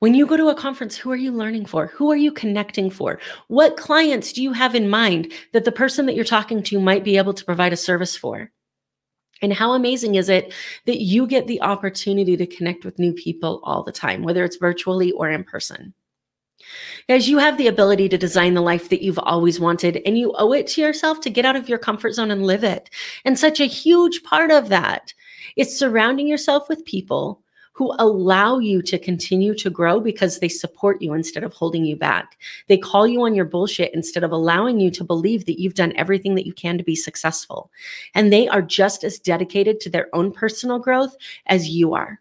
When you go to a conference, who are you learning for? Who are you connecting for? What clients do you have in mind that the person that you're talking to might be able to provide a service for? And how amazing is it that you get the opportunity to connect with new people all the time, whether it's virtually or in person? Guys, you have the ability to design the life that you've always wanted, and you owe it to yourself to get out of your comfort zone and live it. And such a huge part of that is surrounding yourself with people who allow you to continue to grow because they support you instead of holding you back. They call you on your bullshit instead of allowing you to believe that you've done everything that you can to be successful. And they are just as dedicated to their own personal growth as you are.